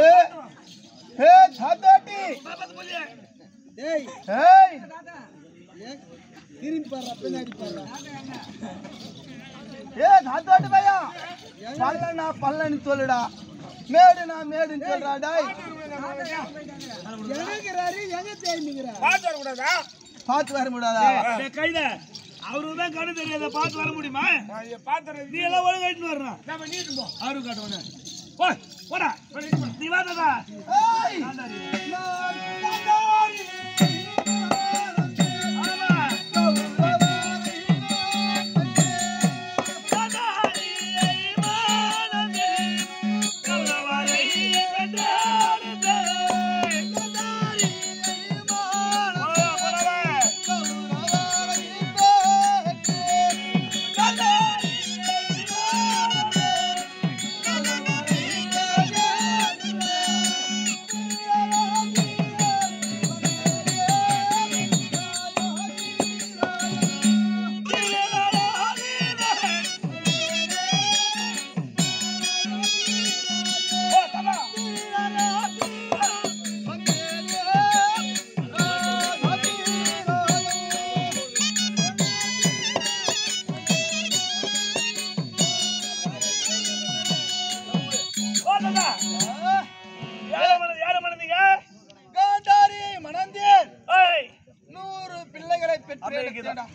এ হে ছাতাটি டேய் ஏய் திரும்பி பாரு பின்னாடி பாரு ஏ சாத்தோட்டு பையா பல்லனா பல்லன்னு சொல்லுடா மேடுனா மேடுன்னு சொல்றா டேய் எங்கறாரு எங்க தேய்மிங்கறா பாத்து வர கூடாதா பாத்து வர கூடாதா டேய் கைத அவருக்கு தான் கண்ணு தெரியாத பாத்து வர முடியுமா பாத்து நீ எல்லாம் ஒழுங்காயிட்டு வரணும் நீட்டு காட்டுவானே போடா நீ வாடா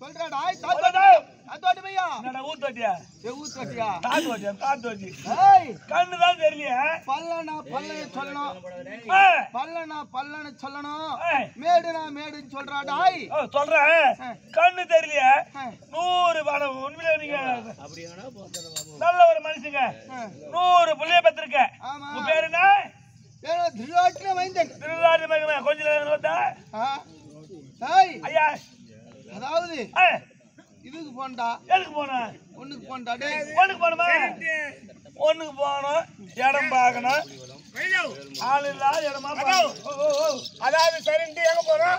சொல்றாடா. தாத்தோட்டு பையா என்னடா ஊத்து வட்டியா ஊத்து வட்டியா தாத்து வட்டியா தாத்து வட்டி ஏய். கண்ணு தான் தெரியலையே. பல்லனா பல்லனை சொல்லணும். பல்லனா பல்லனை சொல்லணும். ஏய், மேடுனா மேடுன்னு சொல்றா டாய் ஓ, சொல்றேன் கண்ணு தெரியலையே. நூறு பணம் உண்மையிலே நீங்க நல்ல ஒரு மனுஷங்க. நூறு புள்ளைய பெற்றிருக்க. உன் பேரு என்ன? வைந்தன் திருநாடு மகமே கொஞ்ச நேரம் ஐயா இதுக்கு போண்டா. எதுக்கு போன? ஒண்ணுக்கு போண்டா டேய். ஒண்ணுக்கு போகணுமா? ஒண்ணுக்கு போகணும் இடம் பார்க்கணும். ஆள் இல்லாத இடமா. அதாவது சரின்ட்டு எங்க போறோம்?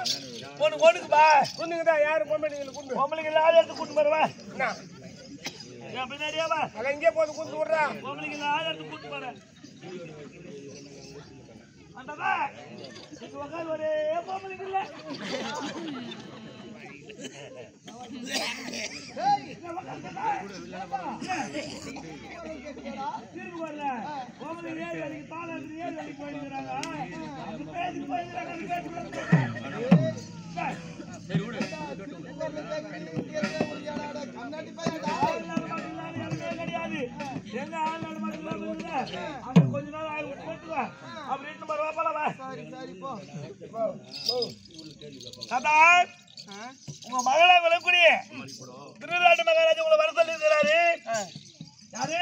ஒண்ணுக்கு ஒண்ணுக்கு பா. குண்டுங்க தான் யாரு பொம்பளைங்களை குண்டு பொம்பளைக்கு இல்லாத இடத்துக்கு கூட்டு போறவா என்ன? என் பின்னாடியாவா அங்க இங்கே போது இல்லாத இடத்துக்கு கூட்டு போறேன் அந்ததா இங்க உட்கார் ஒரே பொம்பளைக்கு இல்ல. திரும்பி வரல வேலைக்கு வேலைக்கு போயிருக்கிறாங்க போயிருக்கிறாங்க கிடையாது. எங்க ஆள் மட்டும் அங்க கொஞ்ச நாள் ஆள் போட்டுவா. அப்படி போலவா? சரி சரி போ உங்க மகளா விளக்குடி. திருநாட்டு மகாராஜா உங்களை வர சொல்லி இருக்கிறாரு யாரு?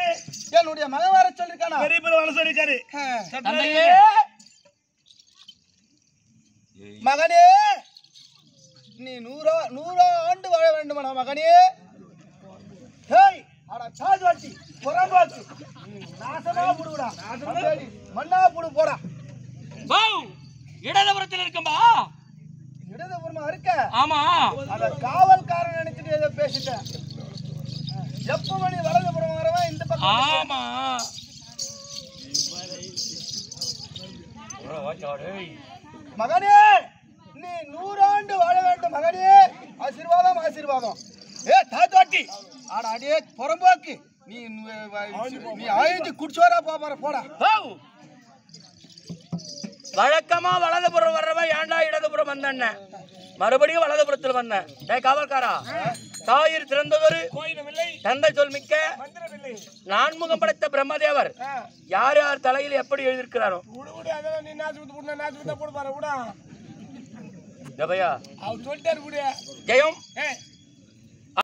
என்னுடைய மகன் வர சொல்லிருக்கானா பெரிய பேர் வர சொல்லிருக்காரு தந்தையே. மகனே நீ நூறா நூறா ஆண்டு வாழ வேண்டுமாடா மகனே? ஹேய் அட சாஜாட்டி புறம்பாக்கு நாசமா புடுடா மண்ணா புடு போடா. இடதுபுறத்தில் இருக்கும்பா. இடதுபுறமா இருக்க. ஆமா. அத காவல்காரன் நினைச்சிட்டு ஏதோ பேசிட்டேன். எப்ப மணி வலதுபுறம் வரவன் இந்த பக்கம் ஆமா. மகனே நீ நூறாண்டு வாழ வேண்டும் மகனே. ஆசீர்வாதம் ஆசீர்வாதம். ஏ தாத்தாட்டி. ஆட அடியே புறம்போக்கு. நீ நீ ஆயிட்டு குடிச்சோரா போற போடா. வழக்கமா வலதுபுறம் வர்றவன் ஏன்டா இடதுபுறம் வந்தேன்ன? மறுபடியும் வலதுபுறத்தில் வந்தேன். ஏ காவல்காரா தாயிர் திறந்ததொரு தந்தை சொல் மிக்க நான்முகம் படைத்த பிரம்மதேவர் யார் யார் தலையில் எப்படி எழுதியிருக்கிறாரோ? ஜெயம்?